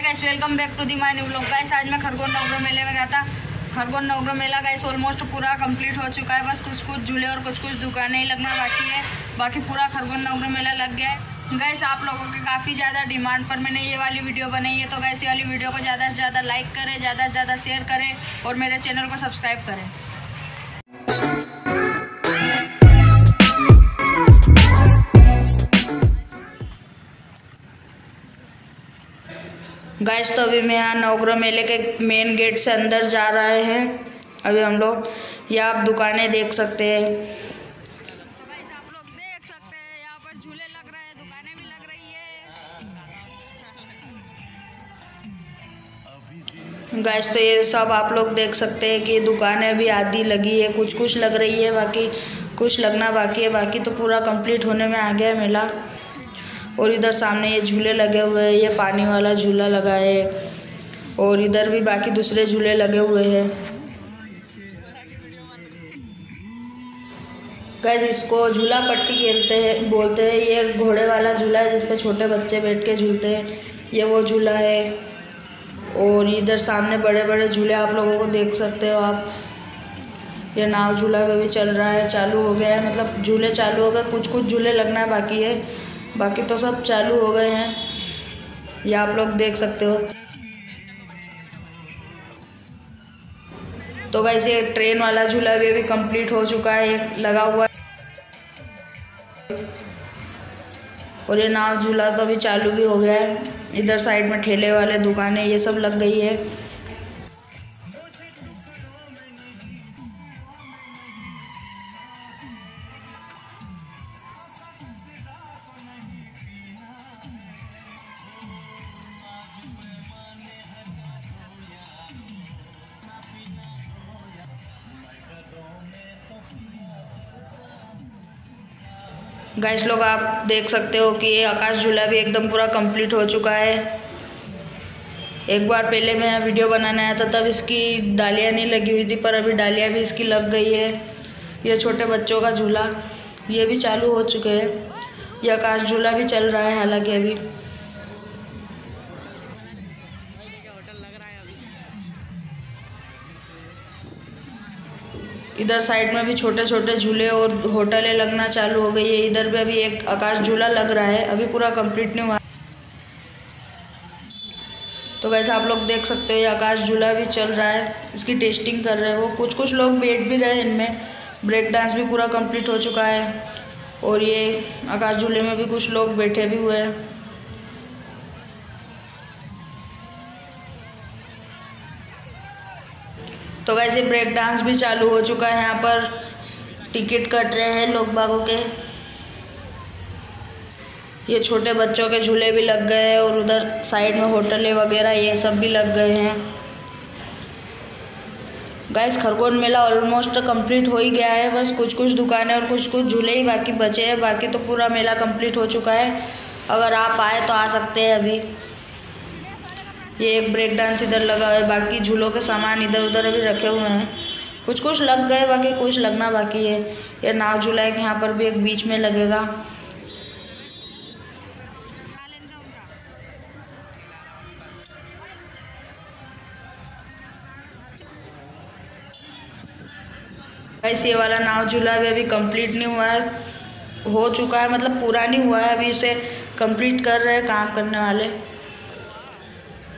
Hi guys welcome back to the my new vlog guys आज मैं खरगोन नवग्रह मेले में गया था। खरगोन नवग्रह मेला गाइस ऑलमोस्ट पूरा कंप्लीट हो चुका है। बस कुछ कुछ झूले और कुछ कुछ दुकानें ही लगना बाकी है। बाकी पूरा खरगोन नवग्रह मेला लग गया है। गैस आप लोगों के काफ़ी ज़्यादा डिमांड पर मैंने ये वाली वीडियो बनाई है। तो गैस ये वाली वीडियो को ज़्यादा से ज़्यादा लाइक करें, ज़्यादा से ज़्यादा शेयर करें और मेरे चैनल को सब्सक्राइब करें। गैस तो अभी मैं यहाँ नवग्रह मेले के मेन गेट से अंदर जा रहे हैं। अभी हम लोग यहाँ आप दुकानें देख सकते हैं। हैं गाइस तो ये सब आप लोग देख सकते हैं कि दुकानें भी आधी लगी है कुछ कुछ लग रही है, बाकी कुछ लगना बाकी है, बाकी तो पूरा कंप्लीट होने में आ गया मेला। और इधर सामने ये झूले लगे हुए हैं, ये पानी वाला झूला लगा है और इधर भी बाकी दूसरे झूले लगे हुए हैं। गैस इसको झूला पट्टी खेलते हैं, बोलते हैं, ये घोड़े वाला झूला है जिस पे छोटे बच्चे बैठ के झूलते हैं, ये वो झूला है। और इधर सामने बड़े बड़े झूले, आप लोगों को देख सकते हो आप। ये नाव झूला भी चल रहा है, चालू हो गया है मतलब झूले चालू हो गए कुछ कुछ झूले लगना बाकी है। बाकी तो सब चालू हो गए हैं। ये आप लोग देख सकते हो। तो वैसे ये ट्रेन वाला झूला भी अभी कंप्लीट हो चुका है लगा हुआ है। और ये नाव झूला तो अभी चालू भी हो गया है। इधर साइड में ठेले वाले दुकानें ये सब लग गई है। गैस लोग, आप देख सकते हो कि ये आकाश झूला भी एकदम पूरा कंप्लीट हो चुका है। एक बार पहले मैं वीडियो बनाने आया था, तब इसकी डालियाँ नहीं लगी हुई थी, पर अभी डालियाँ भी इसकी लग गई है। ये छोटे बच्चों का झूला, ये भी चालू हो चुके हैं। ये आकाश झूला भी चल रहा है, हालाँकि अभी। इधर साइड में भी छोटे छोटे झूले और होटलें लगना चालू हो गई है। इधर भी अभी एक आकाश झूला लग रहा है। अभी पूरा कंप्लीट नहीं हुआ। तो वैसे आप लोग देख सकते हो, ये आकाश झूला भी चल रहा है। इसकी टेस्टिंग कर रहे हैं कुछ कुछ लोग बैठ भी रहे इनमें। ब्रेक डांस भी पूरा कंप्लीट हो चुका है। और ये आकाश झूले में भी कुछ लोग बैठे भी हुए हैं। तो वैसे ब्रेक डांस भी चालू हो चुका है यहाँ पर। टिकट कट रहे हैं लोग बागों के। ये छोटे बच्चों के झूले भी लग गए हैं और उधर साइड में होटलें वगैरह ये सब भी लग गए हैं। गैस खरगोन मेला ऑलमोस्ट कंप्लीट हो ही गया है। बस कुछ कुछ दुकानें और कुछ कुछ झूले ही बाकी बचे हैं। बाकी तो पूरा मेला कंप्लीट हो चुका है। अगर आप आए तो आ सकते हैं अभी। ये एक ब्रेक डांस इधर लगा हुआ है, बाकी झूलों के सामान इधर उधर अभी रखे हुए हैं। कुछ कुछ लग गए, बाकी कुछ लगना बाकी है। ये नाव झूला है यहाँ पर भी एक बीच में लगेगा। ऐसे ये वाला नाव झूला भी अभी कंप्लीट नहीं हुआ है। हो चुका है मतलब पूरा नहीं हुआ है, अभी इसे कंप्लीट कर रहे हैं काम करने वाले।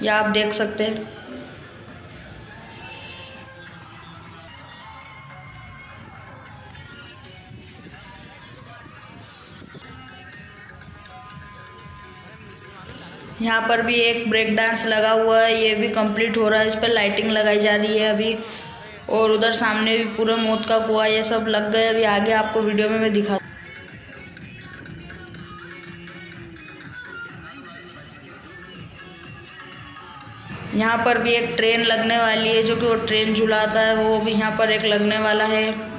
या आप देख सकते हैं। यहाँ पर भी एक ब्रेक डांस लगा हुआ है, ये भी कंप्लीट हो रहा है, इस पर लाइटिंग लगाई जा रही है अभी। और उधर सामने भी पूरा मौत का कुआ, ये सब लग गए, अभी आगे आपको वीडियो में मैं दिखा यहाँ पर भी एक ट्रेन लगने वाली है, जो कि वो ट्रेन झुलाता है, वो भी यहाँ पर एक लगने वाला है।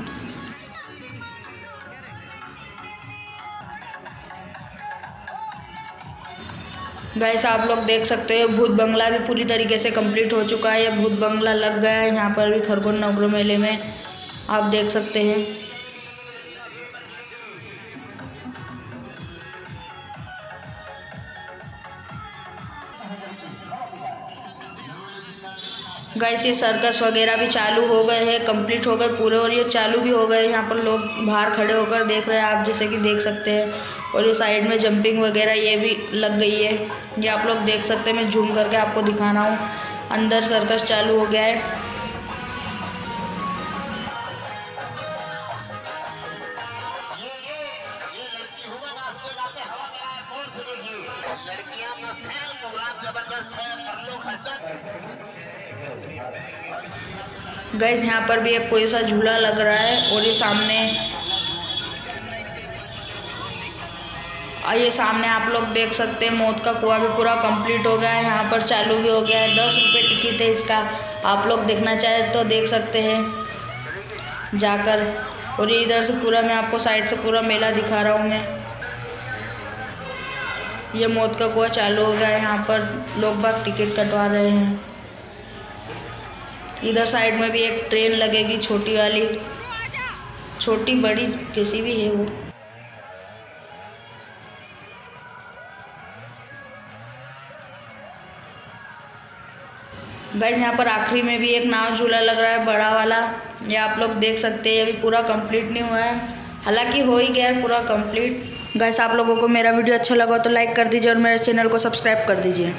गैस आप लोग देख सकते हो, भूत बंगला भी पूरी तरीके से कंप्लीट हो चुका है। ये भूत बंगला लग गया है यहाँ पर भी खरगोन नवग्रह मेले में। आप देख सकते हैं। गैस ये सर्कस वगैरह भी चालू हो गए हैं, कंप्लीट हो गए, पूरे और ये चालू भी हो गए यहाँ पर लोग बाहर खड़े होकर देख रहे हैं, आप जैसे कि देख सकते हैं। और ये साइड में जंपिंग वगैरह ये भी लग गई है। ये आप लोग देख सकते हैं, मैं झूम करके आपको दिखा रहा हूँ। अंदर सर्कस चालू हो गया है। लड़कियाँ मस्त हैं ज़बरदस्त है गैस, यहाँ पर भी एक कोई सा झूला लग रहा है और ये सामने ये सामने आप लोग देख सकते हैं, मौत का कुआ भी पूरा कंप्लीट हो गया है, यहाँ पर चालू भी हो गया है, दस रुपये टिकट है इसका, आप लोग देखना चाहे तो देख सकते हैं, जाकर, और ये इधर से पूरा मैं आपको साइड से पूरा मेला दिखा रहा हूँ मैं। ये मौत का कुआ चालू हो गया है, यहाँ पर लोग बाग टिकट कटवा रहे हैं। इधर साइड में भी एक ट्रेन लगेगी, छोटी वाली। छोटी, बड़ी, किसी भी है वो। बस यहाँ पर आखिरी में भी एक नाव झूला लग रहा है, बड़ा वाला। ये आप लोग देख सकते हैं अभी पूरा कंप्लीट नहीं हुआ है। हालाँकि हो ही गया है पूरा कंप्लीट। गैस आप लोगों को मेरा वीडियो अच्छा लगा तो लाइक कर दीजिए और मेरे चैनल को सब्सक्राइब कर दीजिए।